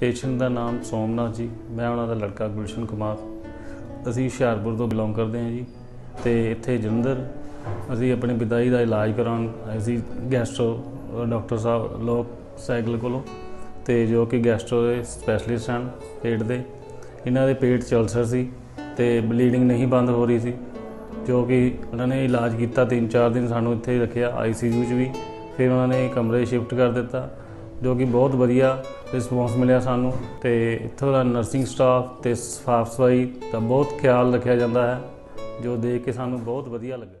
Patient ਦਾ ਨਾਮ ਸੋਮਨਾਥ ਜੀ, ਮੈਂ ਉਹਨਾਂ ਦਾ ਲੜਕਾ ਗੁਲਸ਼ਨ ਕੁਮਾਰ। ਅਸੀਂ ਹੁਸ਼ਿਆਰਪੁਰ ਤੋਂ ਬਿਲੋਂਗ ਕਰਦੇ ਹਾਂ ਜੀ ਤੇ ਇੱਥੇ ਜਲੰਧਰ ਅਸੀਂ ਆਪਣੀ ਵਿਦਾਈ ਦਾ ਇਲਾਜ ਕਰਾਉਣ ਆਏ ਸੀ ਗੈਸਟਰੋ ਡਾਕਟਰ ਸਾਹਿਬ ਲੋਕ ਸਾਈਕਲ ਕੋਲੋਂ ਤੇ ਜੋ ਕਿ ਗੈਸਟਰੋ ਦੇ ਸਪੈਸ਼ਲਿਸਟ ਹਨ ਪੇਟ ਦੇ। ਇਹਨਾਂ ਦੇ ਪੇਟ ਚਲਸਰ ਸੀ ਤੇ ਬਲੀਡਿੰਗ ਨਹੀਂ ਬੰਦ ਹੋ ਰਹੀ ਸੀ, ਜੋ ਕਿ ਉਹਨਾਂ ਨੇ ਇਲਾਜ ਕੀਤਾ 3-4 ਦਿਨ ਸਾਨੂੰ ਇੱਥੇ ਹੀ ਰੱਖਿਆ ਆਈਸੀਯੂ 'ਚ ਵੀ। ਫਿਰ ਉਹਨਾਂ ਨੇ ਕਮਰੇ ਸ਼ਿਫਟ ਕਰ ਦਿੱਤਾ। ਜੋ ਕਿ ਬਹੁਤ ਵਧੀਆ ਰਿਸਪੌਂਸ ਮਿਲਿਆ ਸਾਨੂੰ ਤੇ ਇੱਥੋਂ ਦਾ ਨਰਸਿੰਗ ਸਟਾਫ ਤੇ ਸਾਫ਼ ਸਫ਼ਾਈ ਦਾ ਬਹੁਤ ਖਿਆਲ ਰੱਖਿਆ ਜਾਂਦਾ ਹੈ, ਜੋ ਦੇਖ ਕੇ ਸਾਨੂੰ ਬਹੁਤ ਵਧੀਆ ਲੱਗਾ